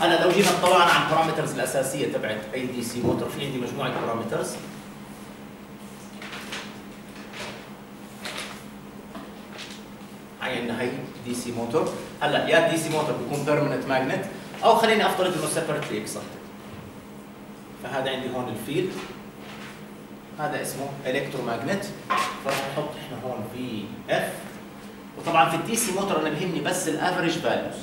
هلا لو جينا اطلعنا على ال parameters الأساسية تبعت أي DC motor في عندي مجموعة parameters هاي عندنا هي DC motor هلأ يا DC motor بيكون permanent magnet أو خليني أفترض إنه separately excited فهذا عندي هون ال field هذا اسمه electromagnet فراح نحط إحنا هون Vf وطبعا في ال DC motor أنا بهمني بس ال average values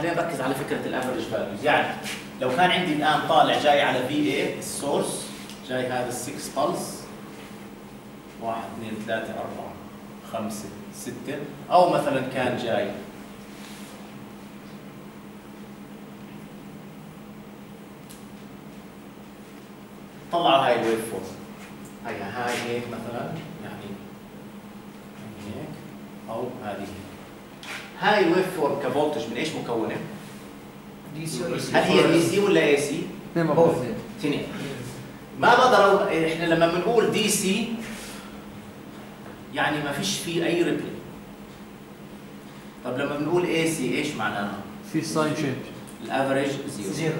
خلينا نركز على فكرة ال average values يعني لو كان عندي الآن طالع جاي على Va ال source جاي هذا ال 6 pulse 1 2 3 4 5 6 أو مثلا كان جاي. طلعوا هاي ال waveform هي هاي هيك مثلا يعني هيك أو هذه هيك. هاي ال waveform ك voltage من إيش مكونة؟ DC هل هي DC ولا AC؟ اثنين ما بقدر إحنا لما بنقول DC يعني ما فيش فيه أي ripple طب لما بنقول AC إيش معناها؟ في sign change ال average zero. zero.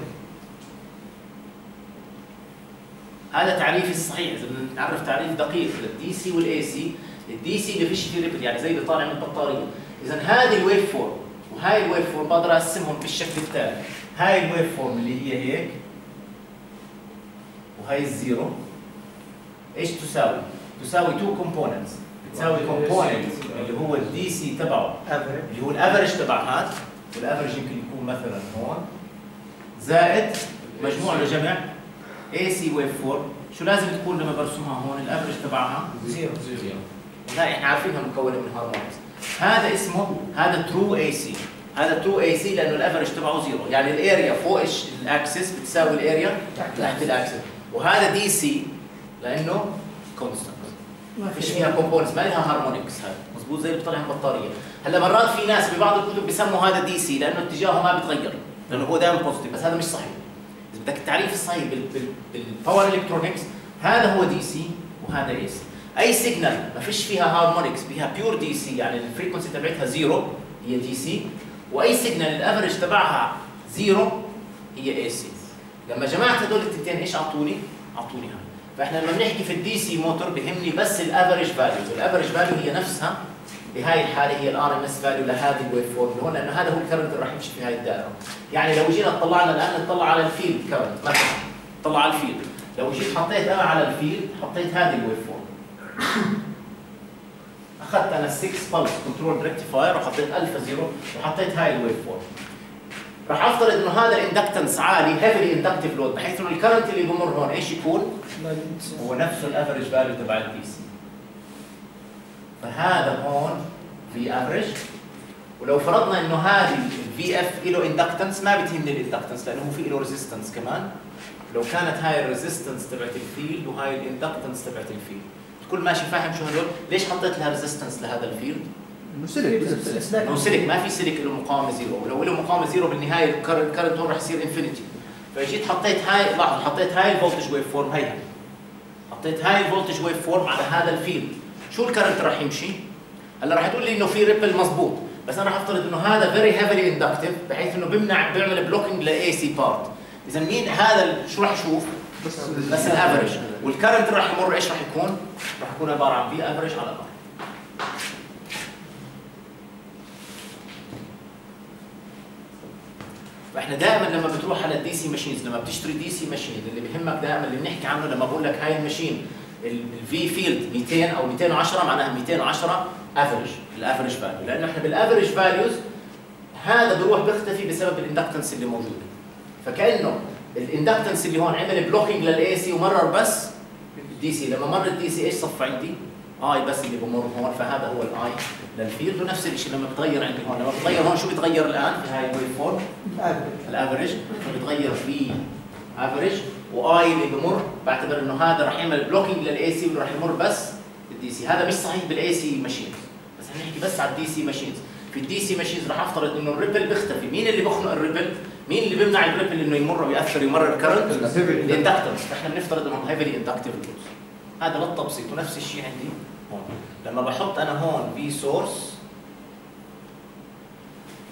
هذا تعريفي الصحيح. إذا بدنا نعرف تعريف دقيق. لل DC وال AC ال DC اللي فيش فيه ripple يعني زي اللي طالع من البطارية. اذا هذه ال waveform وهاي ال waveform بقدر اقسمهم بالشكل التالي. هاي ال waveform اللي هي هيك وهي ال zero. إيش تساوي؟ تساوي two components بتساوي component اللي هو ال DC تبعه. اللي هو ال average تبع هذا وال average يمكن يكون مثلا هون. زائد مجموع لجمع AC waveform شو لازم تكون لما برسمها هون؟ ال average تبعها؟ zero zero لا إحنا عارفينها مكونة من harmonics هذا اسمه هذا true AC هذا true AC لأنه ال average تبعه zero يعني ال area فوق ال axis بتساوي ال area تحت ال axis. وهذا DC لأنه constant ما فيش فيها components ما لها harmonics هذا مضبوط زي اللي بتطلع البطاريه هلا مرات في ناس ببعض الكتب بيسموا هذا DC لأنه اتجاهه ما بيتغير لأنه هو دائما positive بس هذا مش صحيح. إذا بدك التعريف الصحيح بال- بال- بال power electronics هذا هو DC وهذا AC أي signal ما فيش فيها harmonics فيها pure DC يعني ال frequency تبعتها zero هي DC وأي signal ال average تبعها zero هي AC لما جمعت هدول التنتين إيش أعطوني؟ أعطوني هاي. فإحنا لما بنحكي في ال DC motor بهمني بس ال average value ال average value هي نفسها بهاي الحالة هي ال RMS value لهذه ال waveform هون لأنه هذا هو ال current اللي راح يمشي في هاي الدائرة. يعني لو جينا طلعنا الآن نطلع على ال field current مثلا. طلع على ال field لو جيت حطيت أنا على ال field حطيت هذه ال wave اخذت أنا 6 pulse controlled rectifier وحطيت alpha zero وحطيت هاي ال waveform راح أفترض إنه هذا ال inductance عالي heavily inductive load بحيث إنه ال current اللي بمر هون إيش يكون؟ هو نفسه ال average value تبع ال DC فهذا هون V average ولو فرضنا إنه هذه ال Vf له inductance ما بتهمني ال inductance لأنه هو في له resistance كمان. لو كانت هاي ال resistance تبعت ال field وهاي ال inductance تبعت ال field. الكل ماشي فاهم شو هدول ليش حطيت لها resistance لهذا ال field إنه سلك لو سلك. ما في سلك له مقاومة zero ولو له مقاومة zero بالنهاية ال current current هون راح يصير infinity فجيت حطيت هاي لاحظ حطيت هاي ال voltage waveform هيها. حطيت هاي ال voltage waveform على هذا ال field شو ال current راح يمشي؟ هلا راح تقول لي إنه في ripple مزبوط بس أنا راح أفترض إنه هذا very heavily inductive بحيث إنه بيمنع بيعمل blocking لل AC part إذا مين هذا ال- شو راح أشوف بس ال average وال current اللي راح يمر إيش راح يكون؟ راح يكون عبارة عن V average على R فإحنا دائما لما بتروح على ال DC machines لما بتشتري DC machine اللي بيهمك دائما اللي بنحكي عنه لما بقول لك هاي ال machine ال V field 200 أو 210 معناها 210 average ال average value لأنه إحنا بال average values هذا بيروح بيختفي بسبب ال inductance اللي موجودة. فكأنه ال inductance اللي هون عمل blocking لل AC ومرر بس ال DC لما مر ال DC إيش صف عندي؟ I بس اللي بمر هون. فهذا هو ال I لل field. ونفس الشيء لما بتغير عندي هون. لما بتغير هون شو بيتغير الآن؟ في هاي ال waveform ال average فبتغير V average و I اللي بمر بعتبر إنه هذا راح يعمل blocking لل AC واللي راح يمر بس ال DC هذا مش صحيح بال AC machines بس إحنا نحكي بس على ال DC machines في ال DC machines راح أفترض إنه ال ripple بيختفي. مين اللي بيخنق ال ripple مين اللي بيمنع ال ripple إنه يمر وياثر يمرر ال current ال inductance فاحنا بنفترض إنهم heavily inductive loads هذا للتبسيط ونفس الشيء عندي هون. لما بحط أنا هون في source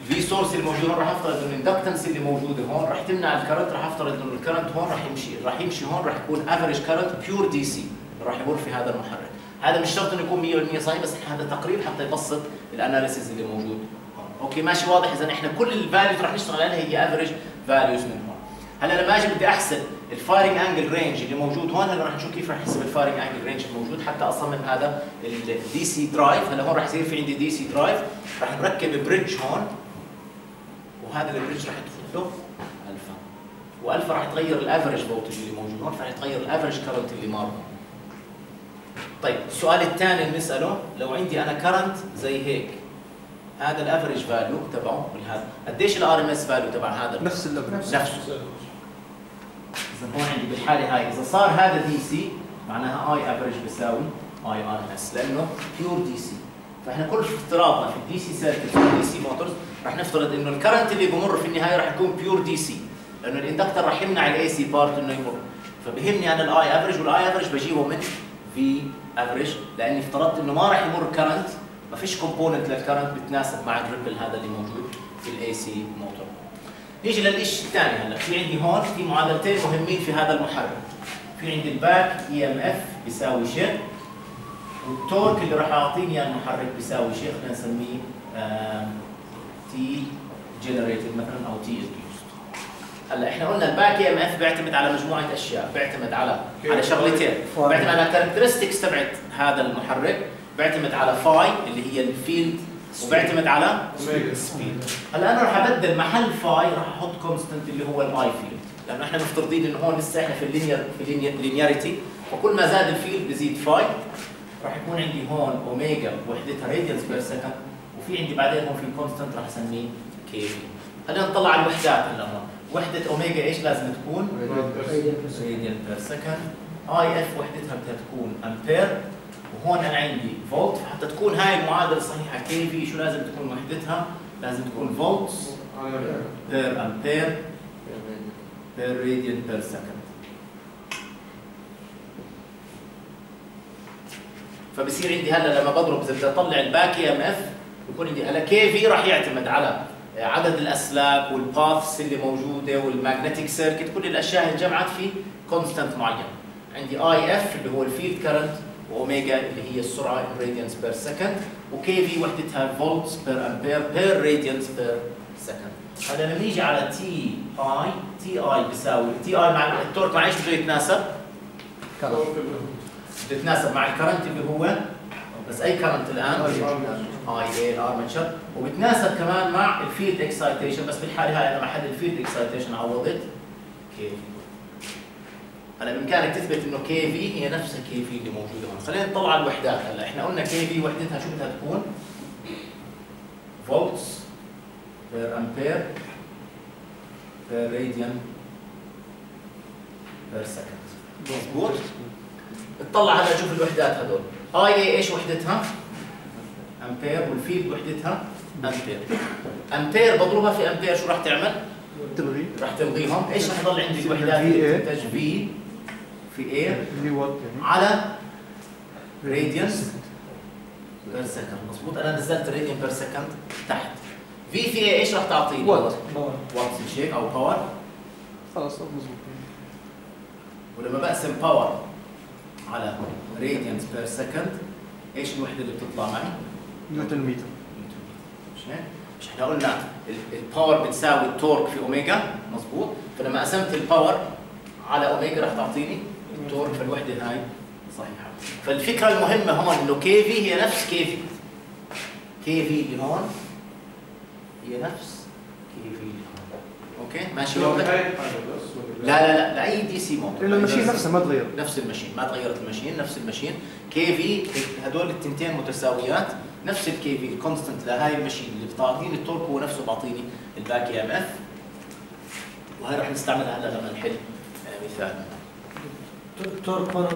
ال V source اللي موجود هون راح أفترض إنه ال inductance اللي موجودة هون. راح تمنع ال current راح أفترض إنه ال current هون راح يمشي. راح يمشي هون راح يكون average current pure DC راح يمر في هذا المحرك. هذا مش شرط إنه يكون 100% صحيح بس هذا تقريب حتى يبسط ال analysis اللي موجود. okay ماشي واضح. اذا إحنا كل ال values راح نشتغل عليها هي average values من هون. هلا لما أجي بدي أحسب ال firing angle range اللي موجود هون. هلا راح نشوف كيف راح نحسب ال firing angle range الموجود. حتى اصمم هذا ال DC drive هلا هون راح يصير في عندي DC drive راح نركب bridge هون. وهذا ال bridge راح يدخل له alpha وال alpha راح تغير ال average voltage اللي موجود هون فراح يتغير ال average current اللي هون. طيب السؤال الثاني اللي بنساله لو عندي أنا current زي هيك هذا ال average value تبعه والهذا قديش ال RMS value تبع هذا؟ نفس ال level نفسه إذا هون عندي بالحالة هاي إذا صار هذا DC معناها I average بيساوي I RMS لأنه pure DC فإحنا كل افتراضنا في ال DC circuit وال DC motors رح نفترض إنه ال current اللي بمر في النهاية رح يكون pure DC لأنه ال inductor رح يمنع ال AC part إنه يمر. فبهمني أنا ال I average وال I average بجيبه من V average لأني افترضت إنه ما رح يمر current ما فيش component لل current بتناسب مع ال ripple هذا اللي موجود في ال DC motor نيجي للشيء الثاني هلا. في عندي هون في معادلتين مهمين في هذا المحرك. في عندي ال back EMF بيساوي شيء وال torque اللي راح يعطيني إياه المحرك بيساوي شيء خلينا نسميه T generated مثلا أو T induced هلا إحنا قلنا ال back EMF بيعتمد على مجموعة أشياء. بيعتمد على على شغلتين. بيعتمد على ال characteristics تبعت هذا المحرك. بيعتمد على phi اللي هي ال field وبيعتمد على speed هلا أنا راح أبدل محل phi راح أحط constant اللي هو ال I field لأنه إحنا مفترضين إنه هون لسه إحنا في ال linear في ال linearity وكل ما زاد ال field بزيد phi. راح يكون عندي هون اوميجا وحدتها radians per second وفي عندي بعدين هون في constant راح أسميه K خلينا نطلع على الوحدات هلا هون. وحدة اوميجا إيش لازم تكون؟ radian per second I F وحدتها بدها تكون امبير وهون أنا عندي فولت. حتى تكون هاي المعادلة صحيحة Kv شو لازم تكون وحدتها؟ لازم تكون volts per ampere per radian per second فبصير عندي هلا لما بضرب إذا بدي أطلع ال back EMF بكون عندي هلا Kv راح يعتمد على عدد الأسلاك وال paths اللي موجودة وال magnetic circuit كل الأشياء اللي انجمعت في كونستنت معين. عندي اي اف اللي هو الفيلد كرنت واوميجا اللي هي السرعة ان راديانس بير سكند وكي في وحدتها فولتس بير امبير بير راديانس بير سكند هلا لما نيجي على تي اي تي اي بيساوي تي اي مع التورك مع إيش بده يتناسب؟ بتتناسب مع الكرنت اللي هو بس أي كرنت الآن؟ اي اي ار منشر وبتناسب كمان مع الفيلد اكسايتيشن بس بالحالة هاي أنا محل الفيلد اكسايتيشن عوضت. K هلا بامكانك تثبت إنه Kv هي نفسها Kv اللي موجودة هون. خلينا نطلع على الوحدات هلا. إحنا قلنا Kv وحدتها شو بدها تكون؟ volts per ampere per radian per second مضبوط اطلع هلا شوف الوحدات هذول I A إيش وحدتها؟ امبير وال field وحدتها؟ امبير امبير بضربها في امبير شو راح تعمل؟ تلغي راح تلغيهم إيش راح يضل عندي الوحدات اللي بتنتج في في وات يعني على راديانس بير سكند مضبوط أنا نزلت راديان بير سكند تحت. في في إيش راح تعطيني؟ وات واتس مش هيك أو باور خلاص مضبوط ولما بقسم باور على راديانس بير سكند إيش الوحدة اللي بتطلع معي؟ نيوتن متر مش هيك؟ مش إحنا قلنا ال- ال power بتساوي ال torque في اوميجا مظبوط؟ فلما قسمت ال power على اوميجا راح تعطيني ال torque فالوحدة هاي صحيحة. فالفكرة المهمة هون إنه Kv هي نفس Kv Kv اللي هون. هي نفس Kv اللي هون okay ماشي؟ لا لا لا لاي DC motor لأنه ال machine نفسه ما تغير. نفس ال machine ما تغيرت ال machine نفس ال machine Kv هدول التنتين متساويات نفس ال Kv ال constant لهاي ال machine اللي بتعطيني ال torque هو نفسه بعطيني ال back EMF وهي رح نستعملها هلا لما نحل آه، مثال دكتور